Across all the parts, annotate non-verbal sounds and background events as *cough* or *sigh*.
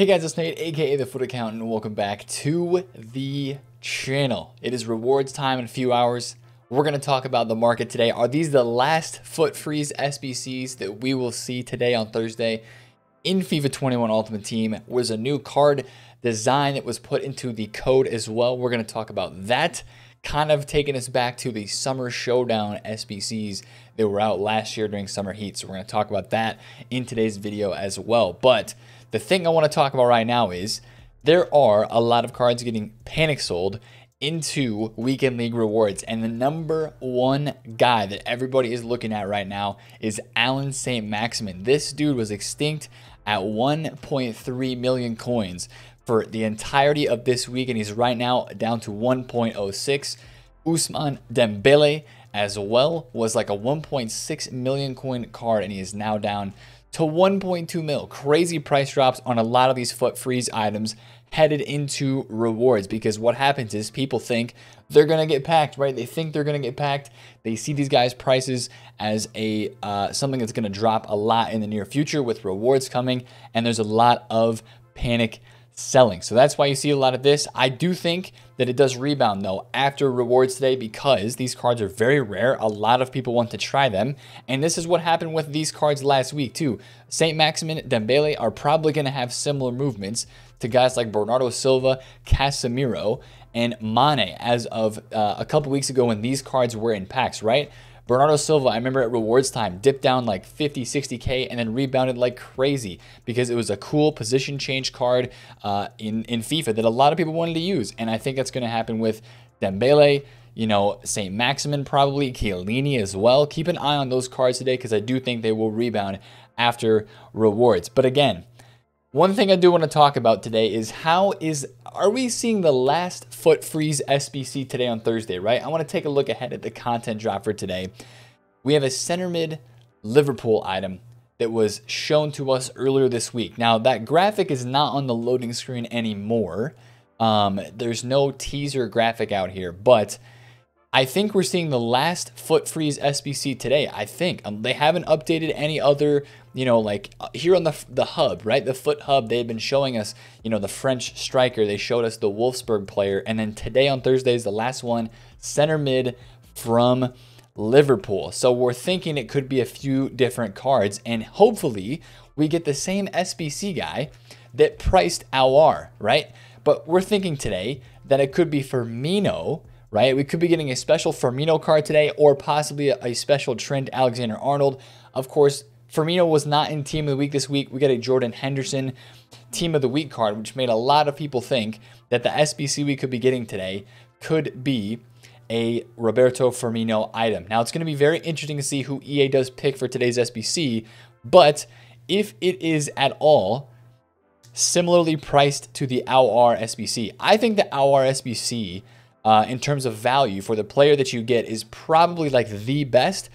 Hey guys, it's Nate, aka The FUT Accountant, and welcome back to the channel. It is rewards time in a few hours. We're going to talk about the market today. Are these the last FUT Freeze SBCs that we will see today on Thursday in FIFA 21 Ultimate Team? Was a new card design that was put into the code as well. We're going to talk about that, kind of taking us back to the Summer Showdown SBCs that were out last year during Summer Heat. So we're going to talk about that in today's video as well. But the thing I want to talk about right now is there are a lot of cards getting panic sold into weekend league rewards and the number one guy that everybody is looking at right now is Alan St. Maximin. This dude was extinct at 1.3 million coins for the entirety of this week and he's right now down to 1.06. Ousmane Dembele as well was like a 1.6 million coin card and he is now down to 1.2 mil. Crazy price drops on a lot of these FUT freeze items headed into rewards because what happens is people think they're to get packed, right? They think they're to get packed. They see these guys' prices as a uh, something that's to drop a lot in the near future with rewards coming, and there's a lot of panic selling. So that's why you see a lot of this. I do think that it does rebound though after rewards today because these cards are very rare. A lot of people want to try them. And this is what happened with these cards last week too. St. Maximin, Dembele are probably going to have similar movements to guys like Bernardo Silva, Casemiro, and Mane as of uh, a couple weeks ago when these cards were in packs, right? Bernardo Silva, I remember at rewards time, dipped down like 50, 60K and then rebounded like crazy because it was a cool position change card uh, in, in FIFA that a lot of people wanted to use. And I think that's going to happen with Dembele, you know, St. Maximin probably, Chiellini as well. Keep an eye on those cards today because I do think they will rebound after rewards. But again, one thing I do want to talk about today is how is are we seeing the last FUT freeze SBC today on Thursday, right? I want to take a look ahead at the content drop for today. We have a center mid Liverpool item that was shown to us earlier this week. Now that graphic is not on the loading screen anymore. Um, there's no teaser graphic out here, but I think we're seeing the last FUT freeze SBC today. I think um, they haven't updated any other, you know, like uh, here on the the hub, right? The FUT hub. They had been showing us, you know, the French striker. They showed us the Wolfsburg player, and then today on Thursday is the last one, center mid from Liverpool. So we're thinking it could be a few different cards, and hopefully we get the same SBC guy that priced Aouar, right? But we're thinking today that it could be Firmino right? We could be getting a special Firmino card today or possibly a, special Trent Alexander-Arnold. Of course, Firmino was not in Team of the Week this week. We got a Jordan Henderson Team of the Week card, which made a lot of people think that the SBC we could be getting today could be a Roberto Firmino item. Now, it's going to be very interesting to see who EA does pick for today's SBC, but if it is at all similarly priced to the Aouar SBC, I think the Aouar SBC uh, in terms of value for the player that you get is probably like the best.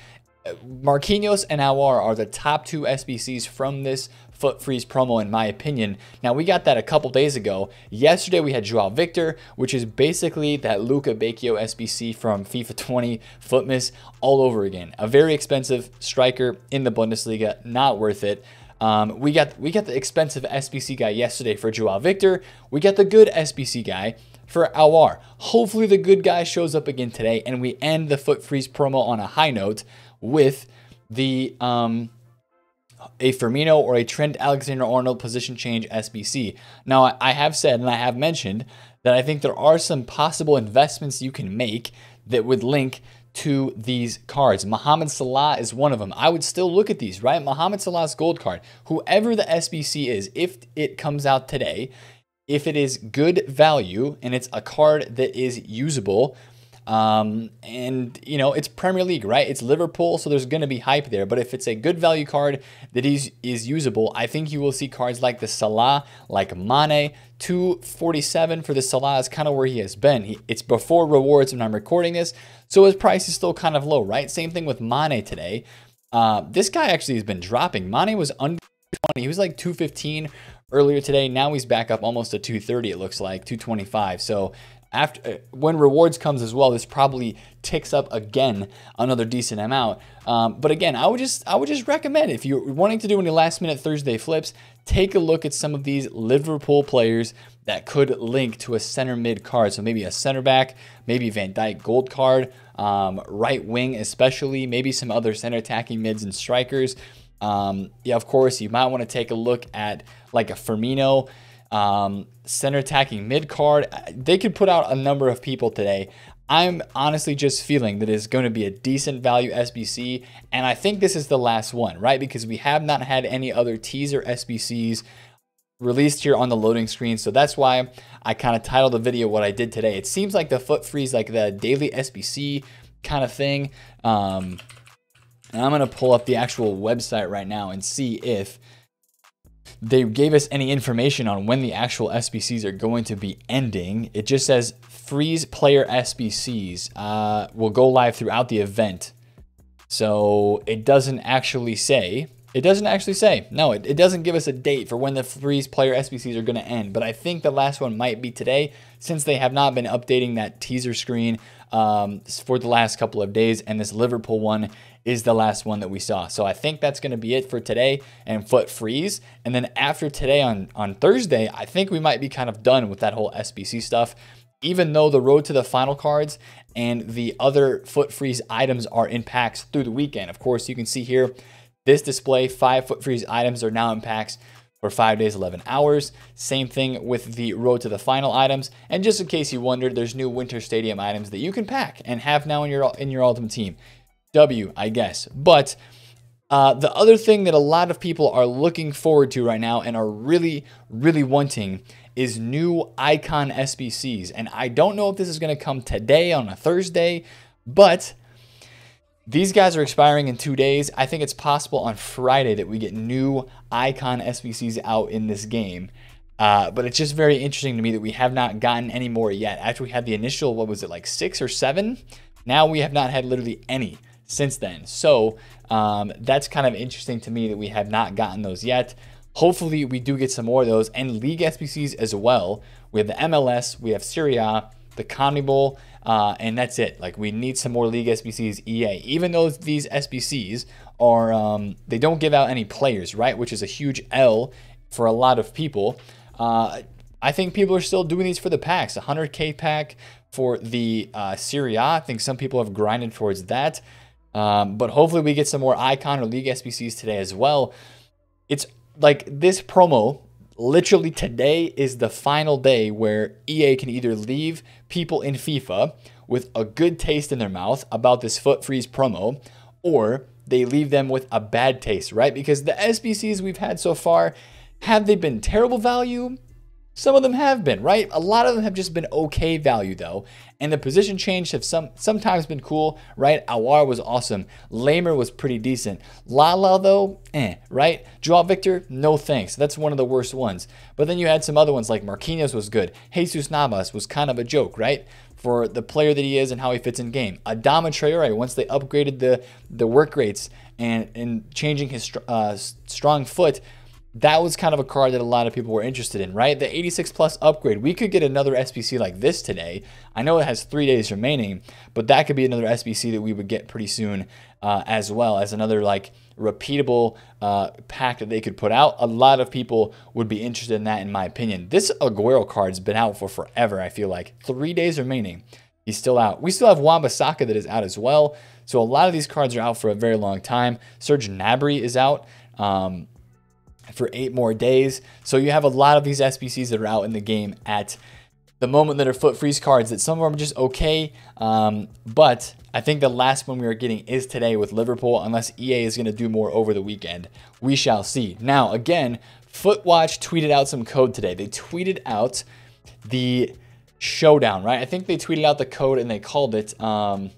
Marquinhos and Aouar are the top two SBCs from this FUT freeze promo in my opinion. Now we got that a couple days ago. Yesterday we had Joao Victor, which is basically that Luca Bacchio SBC from FIFA 20 FUTMAS all over again. A very expensive striker in the Bundesliga, not worth it. Um, we got we got the expensive SBC guy yesterday for Joao Victor. We got the good SBC guy for Aouar. Hopefully the good guy shows up again today and we end the FUT freeze promo on a high note with the um, a Firmino or a Trent Alexander-Arnold position change SBC. Now, I have said and I have mentioned that I think there are some possible investments you can make that would link to these cards. Mohamed Salah is one of them. I would still look at these, right? Mohamed Salah's gold card. Whoever the SBC is, if it comes out today, if it is good value and it's a card that is usable, um, and you know it's Premier League, right? It's Liverpool, so there's going to be hype there. But if it's a good value card that is is usable, I think you will see cards like the Salah, like Mane. 247 for the Salah is kind of where he has been. He, it's before rewards when I'm recording this, so his price is still kind of low, right? Same thing with Mane today. Uh, this guy actually has been dropping. Mane was under 20. He was like 215 earlier today. Now he's back up almost to 230, it looks like, 225. So after uh, when rewards comes as well, this probably ticks up again another decent amount. Um, but again, I would just I would just recommend if you're wanting to do any last minute Thursday flips, take a look at some of these Liverpool players that could link to a center mid card. So maybe a center back, maybe Van Dijk gold card, um, right wing especially, maybe some other center attacking mids and strikers. Um, yeah, of course, you might want to take a look at like a Firmino um, center attacking mid card. They could put out a number of people today. I'm honestly just feeling that it's going to be a decent value SBC, and I think this is the last one, right? Because we have not had any other teaser SBCs released here on the loading screen. So that's why I kind of titled the video what I did today. It seems like the FUT freeze, like the daily SBC kind of thing. Um, and I'm going to pull up the actual website right now and see if they gave us any information on when the actual SBCs are going to be ending. It just says freeze player SBCs uh, will go live throughout the event. So it doesn't actually say. It doesn't actually say. No, it, it doesn't give us a date for when the freeze player SBCs are going to end. But I think the last one might be today since they have not been updating that teaser screen um, for the last couple of days. And this Liverpool one is the last one that we saw. So I think that's going to be it for today and FUT freeze. And then after today on, on Thursday, I think we might be kind of done with that whole SBC stuff. Even though the road to the final cards and the other FUT freeze items are in packs through the weekend. Of course, you can see here this display, five FUT freeze items are now in packs for five days, 11 hours. Same thing with the road to the final items. And just in case you wondered, there's new winter stadium items that you can pack and have now in your in your ultimate team. W, I guess. But uh, the other thing that a lot of people are looking forward to right now and are really, really wanting is new icon SBCs. And I don't know if this is going to come today on a Thursday, but these guys are expiring in two days. I think it's possible on Friday that we get new icon SBCs out in this game. Uh, but it's just very interesting to me that we have not gotten any more yet. After we had the initial, what was it, like six or seven? Now we have not had literally any since then. So um, that's kind of interesting to me that we have not gotten those yet. Hopefully, we do get some more of those and league SBCs as well. We have the MLS, we have Serie A, the CONMEBOL, uh, and that's it. Like we need some more league SBCs. EA, even though these SBCs are um, they don't give out any players, right? Which is a huge L for a lot of people. Uh, I think people are still doing these for the packs. 100k pack for the uh, Serie A. I think some people have grinded towards that. Um, but hopefully we get some more Icon or League SBCs today as well. It's like this promo, literally today is the final day where EA can either leave people in FIFA with a good taste in their mouth about this FUT freeze promo, or they leave them with a bad taste, right? Because the SBCs we've had so far, have they been terrible value? Some of them have been, right? A lot of them have just been okay value though. And the position change have some sometimes been cool, right? Aouar was awesome. Lemar was pretty decent. Lala though, eh, right? Joao Victor, no thanks. That's one of the worst ones. But then you had some other ones like Marquinhos was good. Jesus Navas was kind of a joke, right? For the player that he is and how he fits in game. Adama Traore, once they upgraded the the work rates and and changing his uh, strong foot that was kind of a card that a lot of people were interested in, right? The 86 plus upgrade. We could get another SBC like this today. I know it has three days remaining, but that could be another SBC that we would get pretty soon uh, as well as another like repeatable uh, pack that they could put out. A lot of people would be interested in that, in my opinion. This Aguero card's been out for forever, I feel like. Three days remaining. He's still out. We still have Wan-Bissaka that is out as well. So a lot of these cards are out for a very long time. Serge Gnabry is out. Um, for eight more days. So you have a lot of these SBCs that are out in the game at the moment that are FUT freeze cards that some of them are just okay. Um, but I think the last one we are getting is today with Liverpool, unless EA is going to do more over the weekend. We shall see. Now, again, FUTWatch tweeted out some code today. They tweeted out the showdown, right? I think they tweeted out the code and they called it. Um,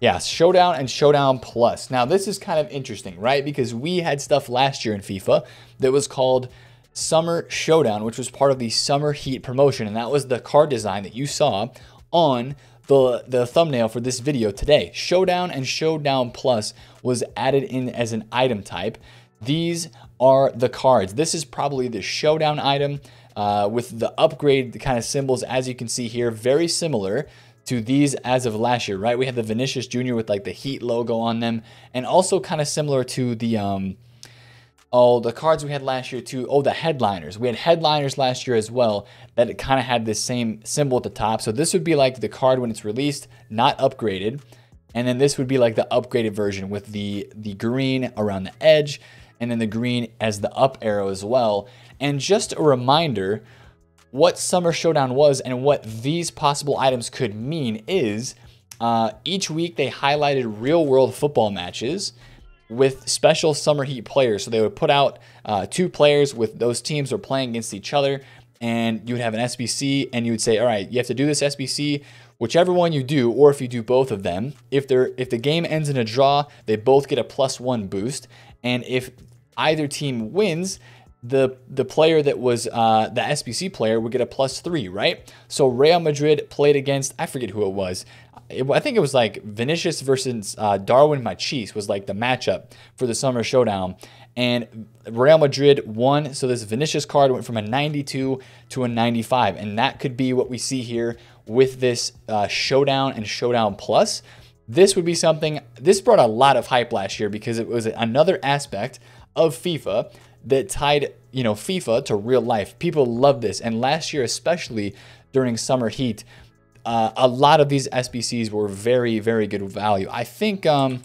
yeah, Showdown and Showdown Plus. Now, this is kind of interesting, right? Because we had stuff last year in FIFA that was called Summer Showdown, which was part of the Summer Heat promotion. And that was the card design that you saw on the, the thumbnail for this video today. Showdown and Showdown Plus was added in as an item type. These are the cards. This is probably the Showdown item uh, with the upgrade kind of symbols, as you can see here, very similar to these as of last year, right? We had the Vinicius Jr. with like the Heat logo on them, and also kind of similar to the um, oh the cards we had last year too. Oh, the headliners. We had headliners last year as well that it kind of had this same symbol at the top. So this would be like the card when it's released, not upgraded, and then this would be like the upgraded version with the the green around the edge, and then the green as the up arrow as well. And just a reminder what Summer Showdown was and what these possible items could mean is uh, each week they highlighted real world football matches with special Summer Heat players. So they would put out uh, two players with those teams were playing against each other, and you would have an SBC, and you would say, all right, you have to do this SBC. Whichever one you do, or if you do both of them, if they're if the game ends in a draw, they both get a plus one boost, and if either team wins, the the player that was uh, the SBC player would get a plus three, right? So Real Madrid played against I forget who it was. It, I think it was like Vinicius versus uh, Darwin Machis was like the matchup for the summer showdown, and Real Madrid won. So this Vinicius card went from a 92 to a 95, and that could be what we see here with this uh, showdown and showdown plus. This would be something. This brought a lot of hype last year because it was another aspect of FIFA that tied, you know, FIFA to real life. People love this. And last year, especially during summer heat, uh, a lot of these SBCs were very, very good value. I think um,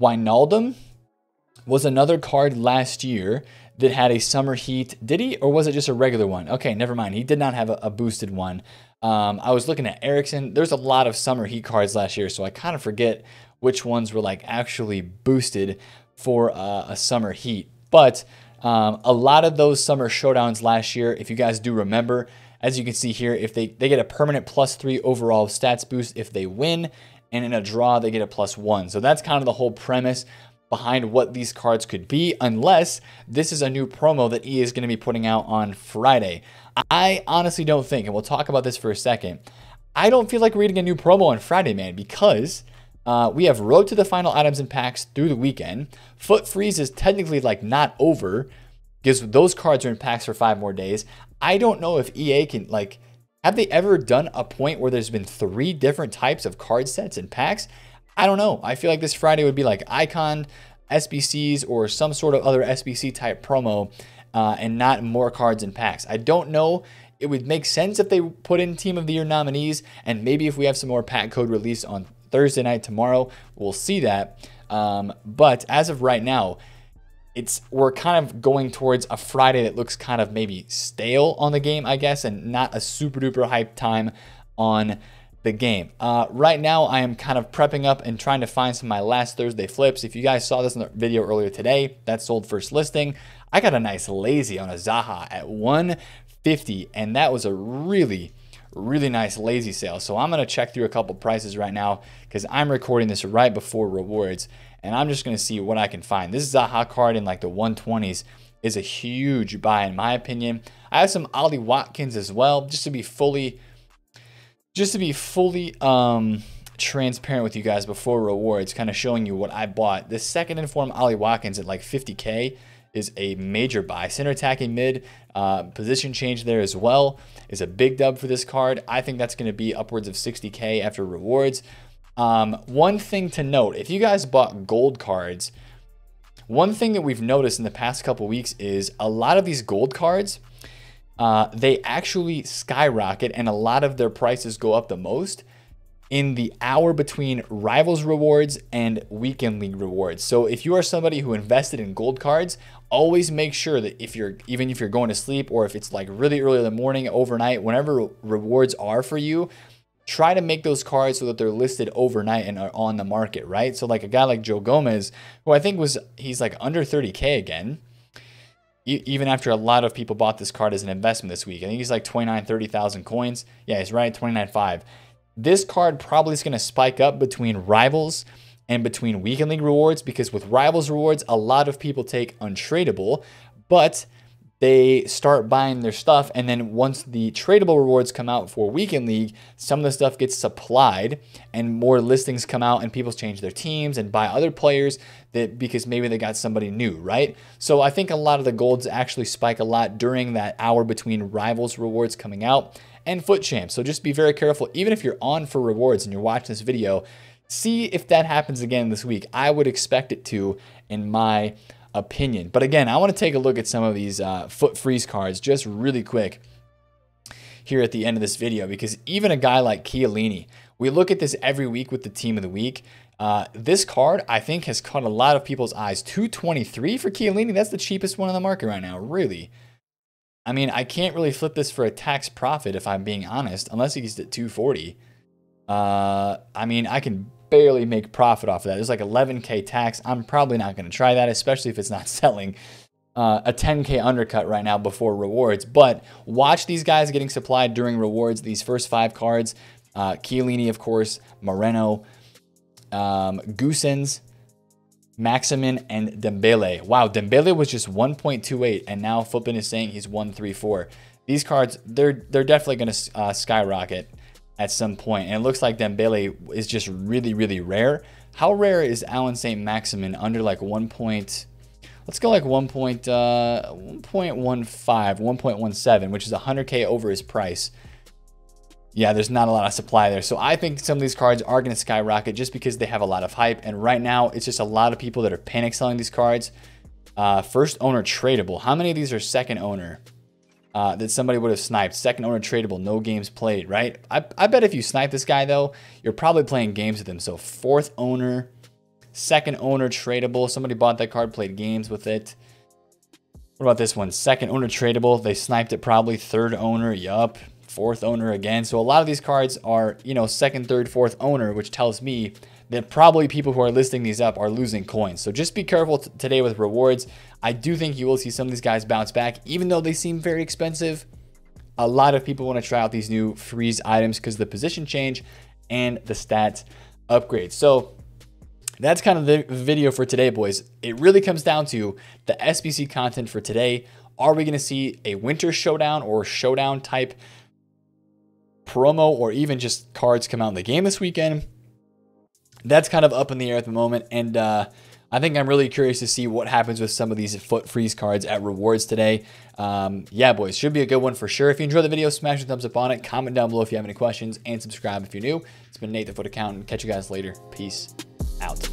Wijnaldum was another card last year that had a summer heat. Did he, or was it just a regular one? Okay, never mind. He did not have a, a boosted one. Um, I was looking at Eriksen. There's a lot of summer heat cards last year, so I kind of forget which ones were like actually boosted for uh, a summer heat. But um, a lot of those summer showdowns last year, if you guys do remember, as you can see here, if they, they get a permanent plus three overall stats boost if they win, and in a draw, they get a plus one. So that's kind of the whole premise behind what these cards could be, unless this is a new promo that EA is going to be putting out on Friday. I honestly don't think, and we'll talk about this for a second, I don't feel like reading a new promo on Friday, man, because uh, we have Road to the Final items and packs through the weekend. FUT Freeze is technically like not over because those cards are in packs for five more days. I don't know if EA can like have they ever done a point where there's been three different types of card sets and packs? I don't know. I feel like this Friday would be like Icon, SBCs, or some sort of other SBC type promo, uh, and not more cards and packs. I don't know. It would make sense if they put in Team of the Year nominees, and maybe if we have some more pack code released on Thursday night tomorrow. We'll see that. Um, but as of right now, it's we're kind of going towards a Friday that looks kind of maybe stale on the game, I guess, and not a super duper hype time on the game. Uh, right now, I am kind of prepping up and trying to find some of my last Thursday flips. If you guys saw this in the video earlier today, that sold first listing. I got a nice lazy on a Zaha at 150, and that was a really really nice lazy sale. So I'm to check through a couple prices right now because I'm recording this right before rewards and I'm just to see what I can find. This Zaha card in like the 120s is a huge buy in my opinion. I have some Ollie Watkins as well just to be fully just to be fully um transparent with you guys before rewards kind of showing you what I bought. The second inform Ollie Watkins at like 50k is a major buy. Center attacking mid, uh, position change there as well is a big dub for this card. I think that's going to be upwards of 60K after rewards. Um, one thing to note, if you guys bought gold cards, one thing that we've noticed in the past couple weeks is a lot of these gold cards, uh, they actually skyrocket and a lot of their prices go up the most in the hour between rivals rewards and weekend league rewards. So if you are somebody who invested in gold cards, always make sure that if you're even if you're going to sleep or if it's like really early in the morning, overnight, whenever rewards are for you, try to make those cards so that they're listed overnight and are on the market, right? So like a guy like Joe Gomez, who I think was he's like under 30k again. Even after a lot of people bought this card as an investment this week, I think he's like 29, 30,000 coins. Yeah, he's right, 29.5. This card probably is going to spike up between rivals and between weekend league rewards because with rivals rewards, a lot of people take untradeable, but they start buying their stuff. And then once the tradable rewards come out for Weekend League, some of the stuff gets supplied and more listings come out and people change their teams and buy other players that because maybe they got somebody new, right? So I think a lot of the golds actually spike a lot during that hour between rivals rewards coming out and FUT champs. So just be very careful. Even if you're on for rewards and you're watching this video, see if that happens again this week. I would expect it to in my opinion. But again, I want to take a look at some of these uh, FUT freeze cards just really quick here at the end of this video because even a guy like Chiellini, we look at this every week with the team of the week. Uh, this card, I think, has caught a lot of people's eyes. 223 for Chiellini. That's the cheapest one on the market right now, really. I mean, I can't really flip this for a tax profit if I'm being honest, unless he's at 240. Uh, I mean, I can barely make profit off of that. There's like 11K tax. I'm probably not going to try that, especially if it's not *laughs* selling. Uh, a 10K undercut right now before rewards. But watch these guys getting supplied during rewards. These first five cards, uh, Chiellini, of course, Moreno, um, Gosens, Maximin, and Dembele. Wow, Dembele was just 1.28, and now FUTBIN is saying he's 134. These cards, they're they're definitely going to uh, skyrocket at some point. And it looks like Dembele is just really, really rare. How rare is Alan St. Maximin under like 1. Point, let's go like 1. Point, uh, 1.15, 1.17, which is 100K over his price. Yeah, there's not a lot of supply there. So I think some of these cards are going to skyrocket just because they have a lot of hype. And right now, it's just a lot of people that are panic selling these cards. Uh, first owner tradable. How many of these are second owner? uh, that somebody would have sniped. Second owner tradable, no games played, right? I, I bet if you snipe this guy, though, you're probably playing games with him. So fourth owner, second owner tradable. Somebody bought that card, played games with it. What about this one? Second owner tradable. They sniped it probably. Third owner, yup. Fourth owner again. So a lot of these cards are, you know, second, third, fourth owner, which tells me that probably people who are listing these up are losing coins. So just be careful today with rewards. I do think you will see some of these guys bounce back, even though they seem very expensive. A lot of people want to try out these new freeze items because the position change and the stats upgrade. So that's kind of the video for today, boys. It really comes down to the SBC content for today. Are we going to see a winter showdown or showdown type promo or even just cards come out in the game this weekend? that's kind of up in the air at the moment. And uh, I think I'm really curious to see what happens with some of these FUT freeze cards at rewards today. Um, yeah, boys, should be a good one for sure. If you enjoyed the video, smash a thumbs up on it. Comment down below if you have any questions and subscribe if you're new. It's been Nate, the FUT accountant. Catch you guys later. Peace out.